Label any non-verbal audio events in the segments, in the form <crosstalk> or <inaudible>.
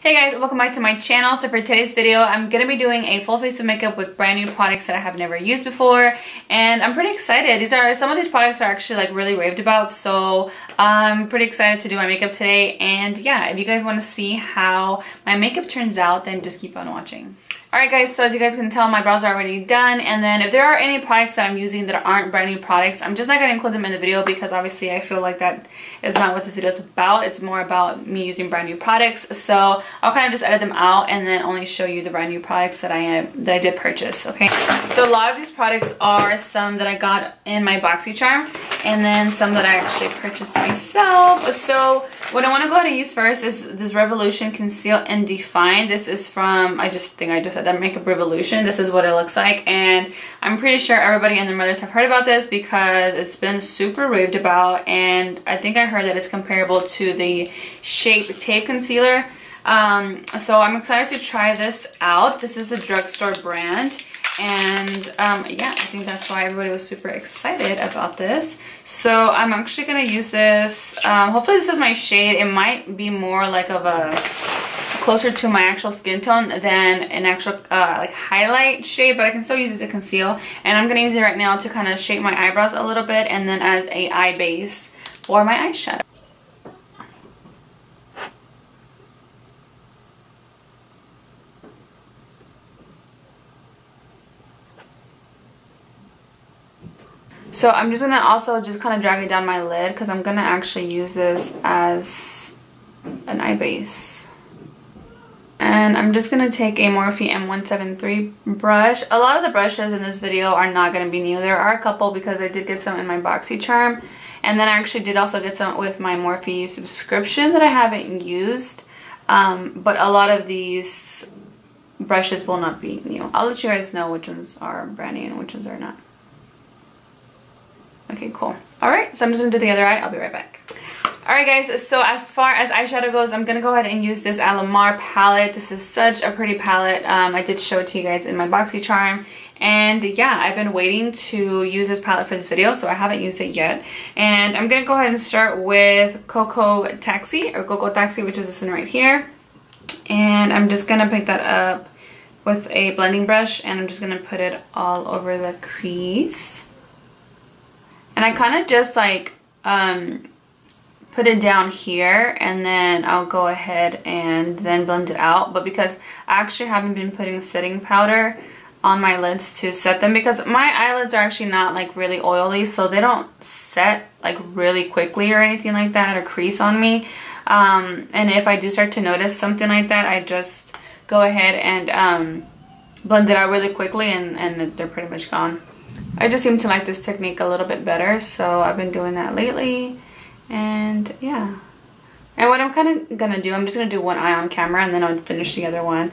Hey guys, welcome back to my channel. So for today's video, I'm going to be doing a full face of makeup with brand new products that I have never used before. And I'm pretty excited. These are Some of these products are actually like really raved about. So I'm pretty excited to do my makeup today. And yeah, if you guys want to see how my makeup turns out, then just keep on watching. Alright guys, so as you guys can tell, my brows are already done. And then if there are any products that I'm using that aren't brand new products, I'm just not going to include them in the video because obviously I feel like that is not what this video is about. It's more about me using brand new products. So I'll kind of just edit them out and then only show you the brand new products that I am that I did purchase, okay? So a lot of these products are some that I got in my BoxyCharm and then some that I actually purchased myself. So what I want to go ahead and use first is this Revolution Conceal and Define. This is from, I just think I just said that Makeup Revolution. This is what it looks like and I'm pretty sure everybody and their mothers have heard about this because it's been super raved about and I think I heard that it's comparable to the Shape Tape Concealer. Um, so I'm excited to try this out. This is a drugstore brand and um, yeah, I think that's why everybody was super excited about this. So I'm actually gonna use this. Um, hopefully this is my shade. It might be more like of a closer to my actual skin tone than an actual uh, like highlight shade, but I can still use it to conceal. And I'm gonna use it right now to kind of shape my eyebrows a little bit and then as a eye base for my eyeshadow. So I'm just going to also just kind of drag it down my lid because I'm going to actually use this as an eye base. And I'm just going to take a Morphe M173 brush. A lot of the brushes in this video are not going to be new. There are a couple because I did get some in my BoxyCharm. And then I actually did also get some with my Morphe subscription that I haven't used. Um, but a lot of these brushes will not be new. I'll let you guys know which ones are brand new and which ones are not. Okay, cool. All right, so I'm just gonna do the other eye. I'll be right back. All right, guys, so as far as eyeshadow goes, I'm gonna go ahead and use this Alamar palette. This is such a pretty palette. Um, I did show it to you guys in my BoxyCharm. And yeah, I've been waiting to use this palette for this video, so I haven't used it yet. And I'm gonna go ahead and start with Cocoa Taxi, or Cocoa Taxi, which is this one right here. And I'm just gonna pick that up with a blending brush, and I'm just gonna put it all over the crease. And I kind of just like um, put it down here and then I'll go ahead and then blend it out. But because I actually haven't been putting setting powder on my lids to set them because my eyelids are actually not like really oily so they don't set like really quickly or anything like that or crease on me. Um, and if I do start to notice something like that, I just go ahead and um, blend it out really quickly and, and they're pretty much gone. I just seem to like this technique a little bit better so I've been doing that lately and yeah. And what I'm kind of gonna do I'm just gonna do one eye on camera and then I'll finish the other one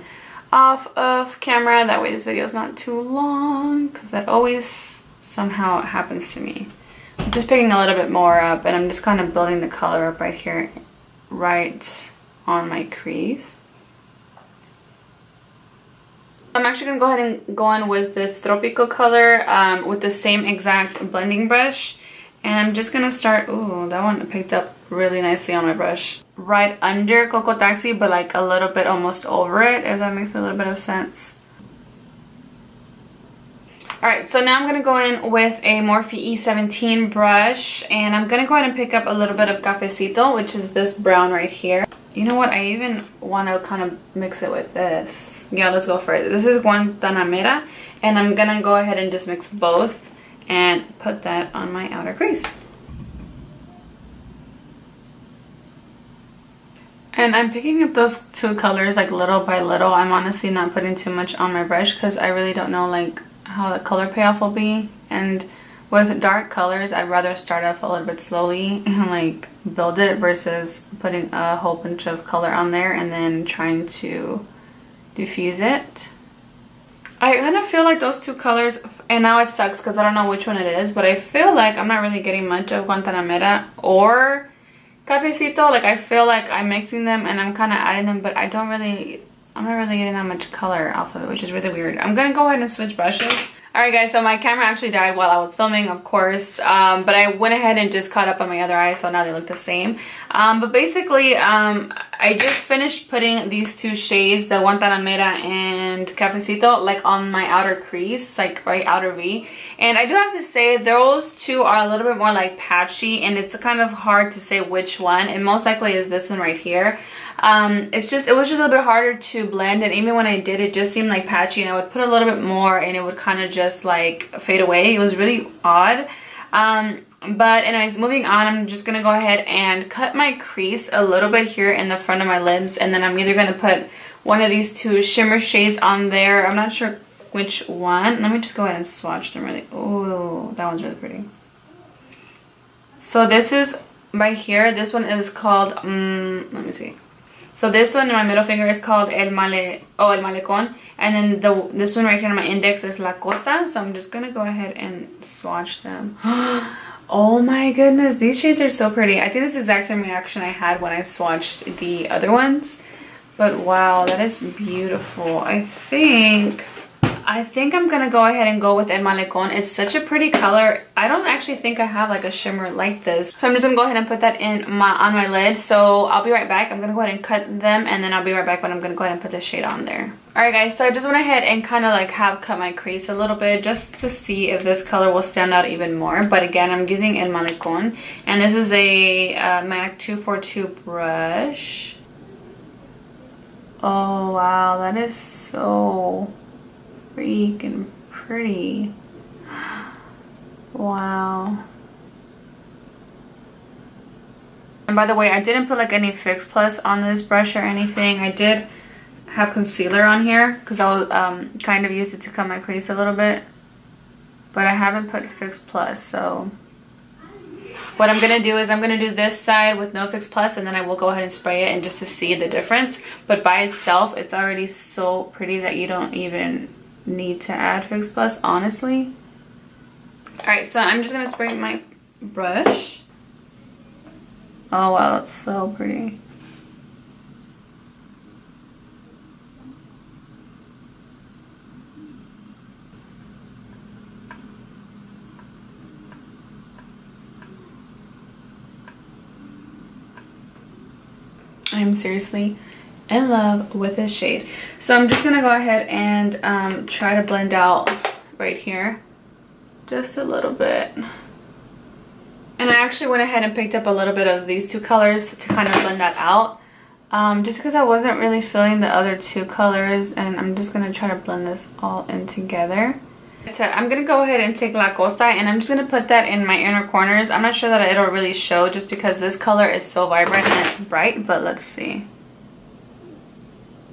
off of camera. That way this video is not too long because that always somehow happens to me. I'm just picking a little bit more up and I'm just kind of building the color up right here right on my crease. I'm actually going to go ahead and go on with this Tropico color um, with the same exact blending brush. And I'm just going to start, ooh, that one picked up really nicely on my brush. Right under Coco Taxi, but like a little bit almost over it, if that makes a little bit of sense. Alright, so now I'm going to go in with a Morphe E17 brush. And I'm going to go ahead and pick up a little bit of Cafecito, which is this brown right here. You know what, I even want to kind of mix it with this yeah let's go for it this is guantanamera and i'm gonna go ahead and just mix both and put that on my outer crease. And i'm picking up those two colors like little by little. I'm honestly not putting too much on my brush because i really don't know like how the color payoff will be. And with dark colors i'd rather start off a little bit slowly <laughs> and like build it versus putting a whole bunch of color on there and then trying to diffuse it. I kind of feel like those two colors, and now it sucks because I don't know which one it is, but I feel like I'm not really getting much of Guantanamera or Cafecito. Like I feel like I'm mixing them and I'm kind of adding them, but I don't really, I'm not really getting that much color off of it, which is really weird. I'm going to go ahead and switch brushes. Alright guys, so my camera actually died while I was filming, of course, um, but I went ahead and just caught up on my other eye, so now they look the same. Um, but basically, um, I just finished putting these two shades, the Guantanamera and Cafecito, like on my outer crease, like right outer V. And I do have to say, those two are a little bit more like patchy, and it's kind of hard to say which one. And most likely is this one right here. Um, it's just it was just a little bit harder to blend and even when I did it just seemed like patchy and I would put a little bit more and it would kind of just like fade away. It was really odd. Um, but anyways moving on I'm just gonna go ahead and cut my crease a little bit here in the front of my lips and then I'm either gonna put one of these two shimmer shades on there. I'm not sure which one let me just go ahead and swatch them really oh that one's really pretty so this is right here this one is called um, let me see so this one, my middle finger is called El Male, oh, El Malecon. And then the this one right here on my index is La Costa. So I'm just going to go ahead and swatch them. <gasps> oh my goodness, these shades are so pretty. I think this is the exact same reaction I had when I swatched the other ones. But wow, that is beautiful. I think I think I'm gonna go ahead and go with El Malecon. It's such a pretty color. I don't actually think I have like a shimmer like this. So I'm just gonna go ahead and put that in my on my lid. So I'll be right back. I'm gonna go ahead and cut them and then I'll be right back when I'm gonna go ahead and put the shade on there. Alright guys, so I just went ahead and kind of like have cut my crease a little bit just to see if this color will stand out even more. But again, I'm using El Malecon. And this is a uh, MAC 242 brush. Oh wow, that is so freaking pretty. Wow. And by the way, I didn't put like any Fix Plus on this brush or anything. I did have concealer on here because I was um, kind of use it to cut my crease a little bit. But I haven't put Fix Plus, so what I'm going to do is I'm going to do this side with no Fix Plus and then I will go ahead and spray it and just to see the difference. But by itself, it's already so pretty that you don't even need to add Fix Plus, honestly. Alright, so I'm just going to spray my brush. Oh wow, that's so pretty. I'm seriously in love with this shade. So I'm just going to go ahead and um, try to blend out right here. Just a little bit. And I actually went ahead and picked up a little bit of these two colors to kind of blend that out. Um, just because I wasn't really feeling the other two colors and I'm just going to try to blend this all in together. So I'm going to go ahead and take La Costa and I'm just going to put that in my inner corners. I'm not sure that it'll really show just because this color is so vibrant and bright, but let's see.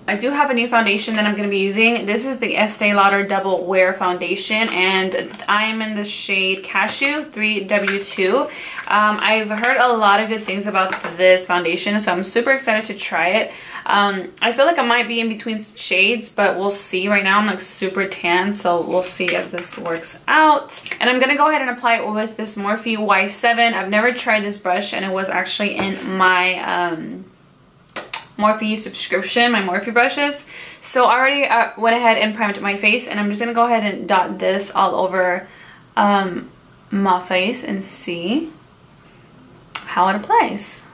I do have a new foundation that I'm going to be using. This is the Estee Lauder Double Wear Foundation and I am in the shade Cashew 3W2. Um, I've heard a lot of good things about this foundation so I'm super excited to try it. Um, I feel like I might be in between shades but we'll see. Right now I'm like super tan so we'll see if this works out. And I'm going to go ahead and apply it with this Morphe Y7. I've never tried this brush and it was actually in my... Um, Morphe subscription, my Morphe brushes. So I already uh, went ahead and primed my face and I'm just going to go ahead and dot this all over um, my face and see how it applies.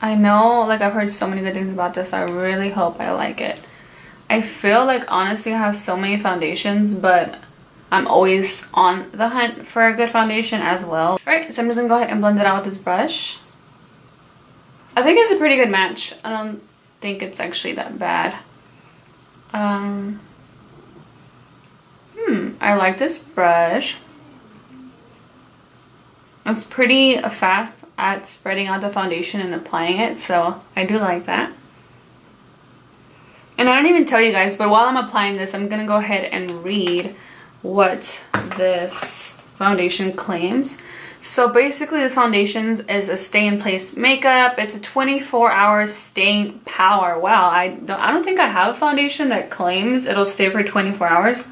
I know like I've heard so many good things about this. I really hope I like it. I feel like honestly I have so many foundations but I'm always on the hunt for a good foundation as well. Alright, so I'm just to go ahead and blend it out with this brush. I think it's a pretty good match. I don't think it's actually that bad. Um, hmm, I like this brush. It's pretty fast at spreading out the foundation and applying it, so I do like that. And I don't even tell you guys, but while I'm applying this, I'm to go ahead and read what this foundation claims. So basically this foundation is a stay in place makeup. It's a 24 hour staying power. Wow, I don't, I don't think I have a foundation that claims it'll stay for 24 hours.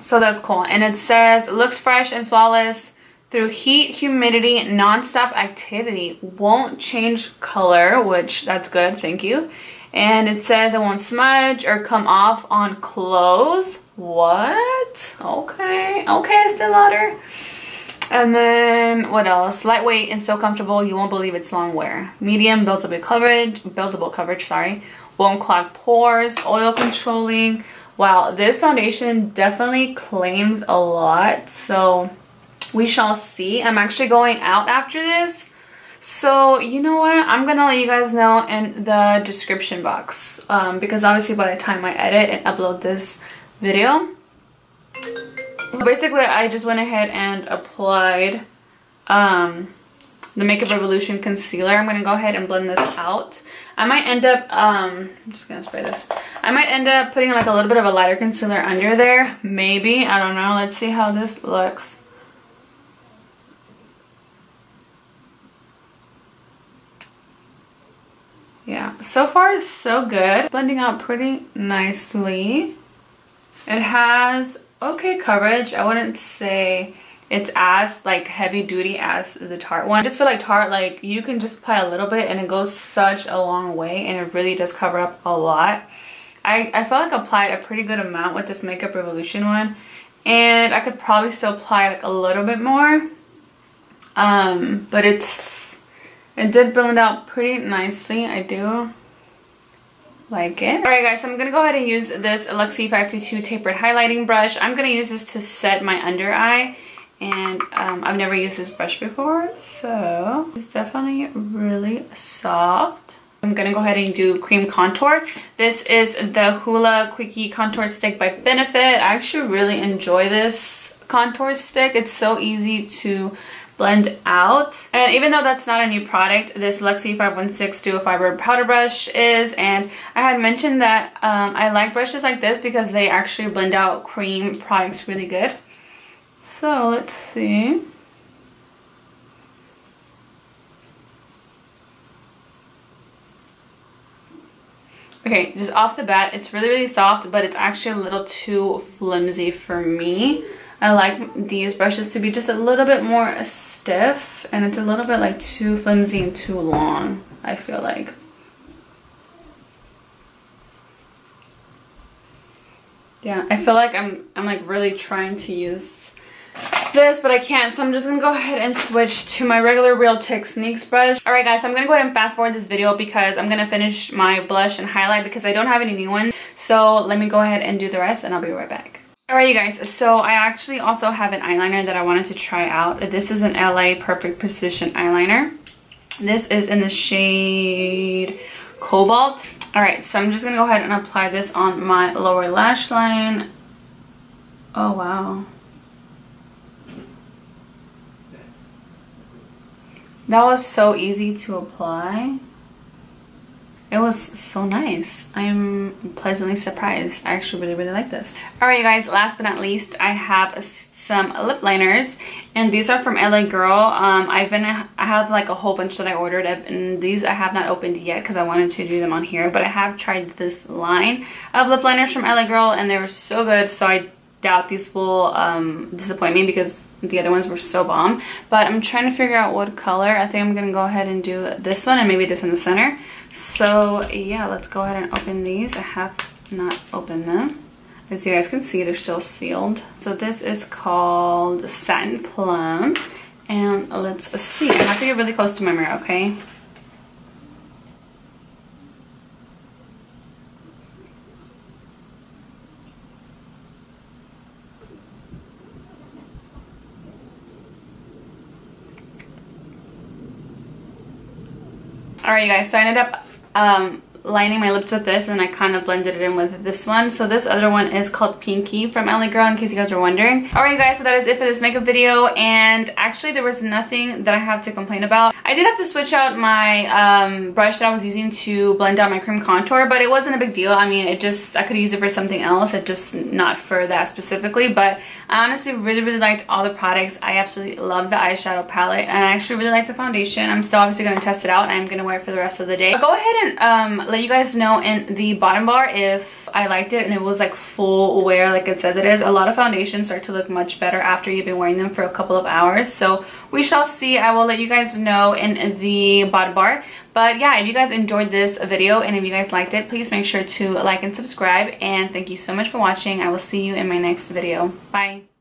So that's cool. And it says, it looks fresh and flawless through heat, humidity, non-stop activity. Won't change color, which that's good, thank you. And it says it won't smudge or come off on clothes What? Okay, okay, Estee Lauder. And then what else? Lightweight and so comfortable, you won't believe it's long wear. Medium buildable coverage, buildable coverage, sorry. Won't clog pores, oil controlling. Wow, this foundation definitely claims a lot. So we shall see. I'm actually going out after this. So you know what? I'm gonna let you guys know in the description box. Um, because obviously by the time I edit and upload this video, Basically, I just went ahead and applied um, the Makeup Revolution concealer. I'm going to go ahead and blend this out. I might end up, um, I'm just going to spray this. I might end up putting like a little bit of a lighter concealer under there. Maybe. I don't know. Let's see how this looks. Yeah, so far it's so good. Blending out pretty nicely. It has okay coverage. I wouldn't say it's as like heavy duty as the Tarte one. I just feel like Tarte like you can just apply a little bit and it goes such a long way and it really does cover up a lot. I, I felt like I applied a pretty good amount with this Makeup Revolution one and I could probably still apply like a little bit more. Um, but it's, it did blend out pretty nicely. I do like it. Alright guys, so I'm going to go ahead and use this Luxie 522 tapered highlighting brush. I'm going to use this to set my under eye. And um, I've never used this brush before, so it's definitely really soft. I'm going to go ahead and do cream contour. This is the Hoola Quickie Contour Stick by Benefit. I actually really enjoy this contour stick. It's so easy to blend out. And even though that's not a new product, this Luxie 516 Duo Fiber Powder Brush is. And I had mentioned that um, I like brushes like this because they actually blend out cream products really good. So let's see. Okay, just off the bat, it's really, really soft, but it's actually a little too flimsy for me. I like these brushes to be just a little bit more stiff and it's a little bit like too flimsy and too long, I feel like. Yeah, I feel like I'm I'm like really trying to use this, but I can't. So I'm just gonna go ahead and switch to my regular Real Techniques brush. All right, guys, so I'm gonna go ahead and fast forward this video because I'm gonna finish my blush and highlight because I don't have any new ones. So let me go ahead and do the rest and I'll be right back. Alright you guys, so I actually also have an eyeliner that I wanted to try out. This is an LA Perfect Precision eyeliner. This is in the shade Cobalt. Alright, so I'm just going to go ahead and apply this on my lower lash line. Oh wow. That was so easy to apply. It was so nice. I'm pleasantly surprised. I actually really, really like this. Alright, you guys, last but not least, I have some lip liners. And these are from LA Girl. Um, I've been, I have like a whole bunch that I ordered. And these I have not opened yet because I wanted to do them on here. But I have tried this line of lip liners from LA Girl. And they were so good. So I doubt these will um, disappoint me because the other ones were so bomb. But I'm trying to figure out what color. I think I'm going to go ahead and do this one and maybe this in the center. So yeah, let's go ahead and open these. I have not opened them. As you guys can see, they're still sealed. So this is called Satin Plum. And let's see. I have to get really close to my mirror, okay? Alright you guys, so I ended up um, lining my lips with this and I kind of blended it in with this one. So this other one is called Pinky from LA Girl in case you guys were wondering. Alright you guys, so that is it for this makeup video and actually there was nothing that I have to complain about. I did have to switch out my um, brush that I was using to blend out my cream contour but it wasn't a big deal. I mean it just, I could use it for something else, it just not for that specifically but I honestly really really liked all the products. I absolutely love the eyeshadow palette and I actually really like the foundation. I'm still obviously going to test it out and I'm going to wear it for the rest of the day. But go ahead and um, let you guys know in the bottom bar if I liked it and it was like full wear like it says it is. A lot of foundations start to look much better after you've been wearing them for a couple of hours. So we shall see. I will let you guys know in the bottom bar. But yeah, if you guys enjoyed this video and if you guys liked it, please make sure to like and subscribe. And thank you so much for watching. I will see you in my next video. Bye.